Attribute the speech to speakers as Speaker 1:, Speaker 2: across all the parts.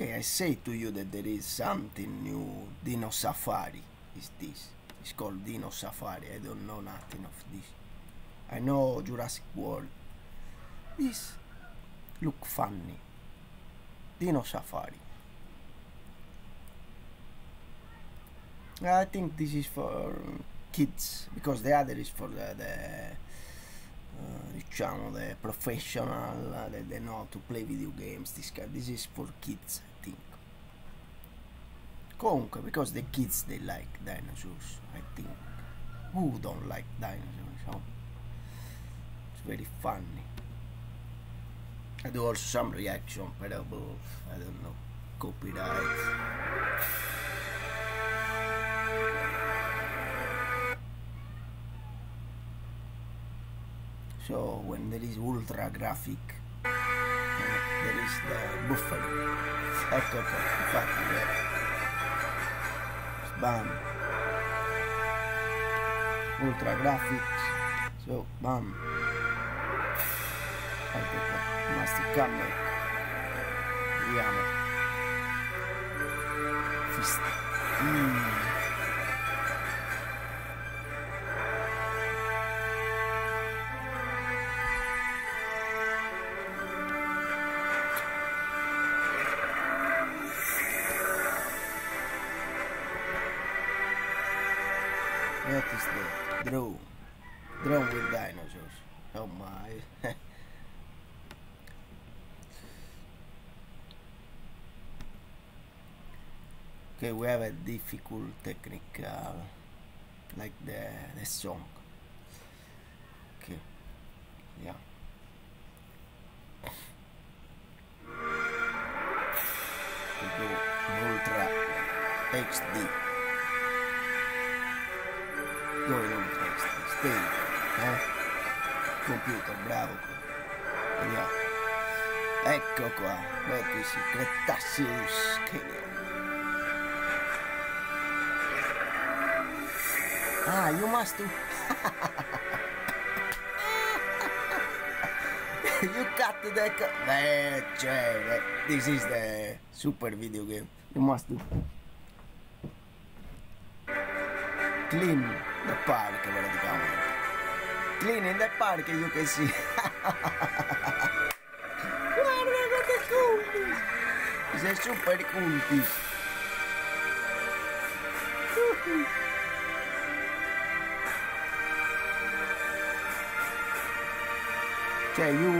Speaker 1: Okay, I say to you that there is something new. Dino Safari is this. It's called Dino Safari. I don't know nothing of this. I know Jurassic World. This look funny. Dino Safari. I think this is for kids because the other is for the, the uh, diciamo the professional uh, that they know to play video games this this is for kids Comunque because the kids they like dinosaurs I think. Who don't like dinosaurs huh? it's very funny. I do also some reaction parable I don't know. Copyright. So when there is ultra graphic uh, there is the infatti vero bam. Ultra graphics. So bam. Qua vediamo fist. Mm. That is the drone. Drone with dinosaurs. Oh my. okay, we have a difficult technique uh, like the, the song. Okay, yeah. Ultra HD. Ultra HD. Stay. Eh? Computer, bravo. Vediamo. Ecco qua. Vertici Cretaceous Canyon. Ah, you must do. you cut the deck. Eh, cioè, this is the super video game. You must do. Clean the park, praticamente. Cleaning the park, you can see. Guarda. This is super you,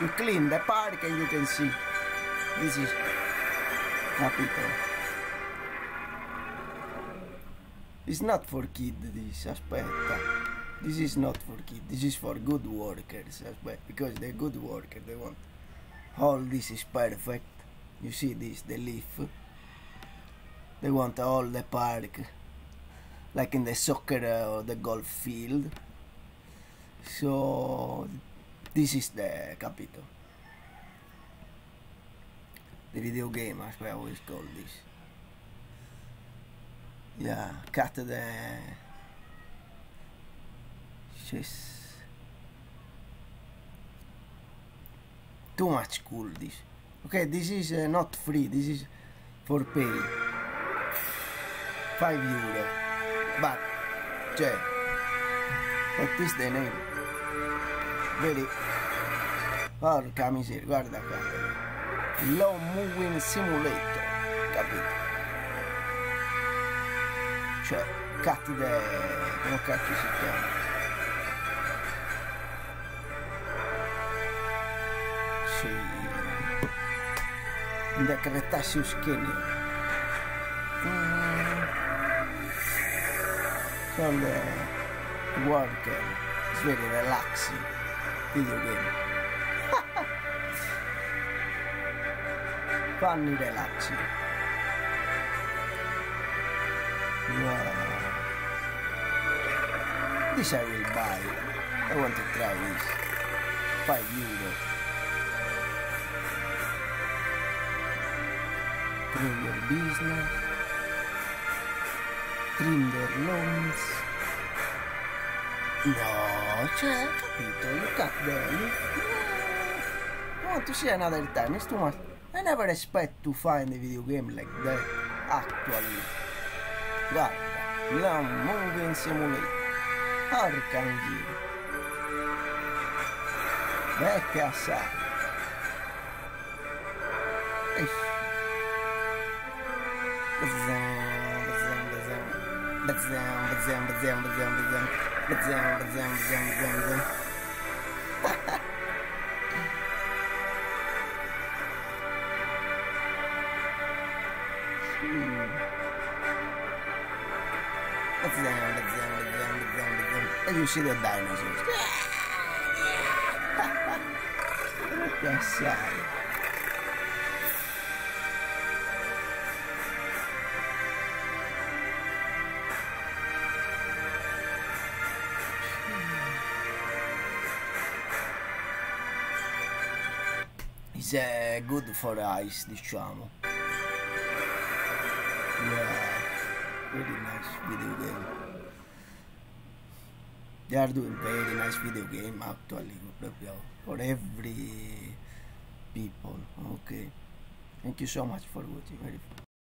Speaker 1: you clean the park and you can see. This is. It's not for kid this, aspetta. This is not for kid, this is for good workers, aspetta. Because they're good worker, they want all this is perfect. You see this, the leaf. They want all the park, like in the soccer uh, or the golf field. So this is the capital. The video game, as we always call this. Yeah, cut the just too much cool this. Okay, this is uh, not free. This is for pay. 5 euro. But, cioè, what is the name? Vedi? Porca miseria, guarda qua. Low Moving Simulator, capito? Cioè, Cattide... come cacchio si chiama? si Sì. Da Cretaceous Kenny. Mm. Sono Worker, svegli relaxi, videogame. Fanno i relaxi. This I will buy. I want to try this. 5 euro. Trim your business. Trim their loans. No, capito? You cut them. I want to see another time. It's too much. I never expect to find a video game like that, actually. Guarda, Lawn Mowing Simulator. Arcangeli. Vecchia assai. Eish. Bazam, bazam, bazam. Bazam, bazam, bazam, bazam, bazam. Bazam, bazam, bazam, bazam, bazam. Hmm. e riuscire a Dinosaurs. Che assai. Is good for ice, diciamo. Yeah. Very nice video game. They are doing very nice video game actually, for every people. Okay. Thank you so much for watching.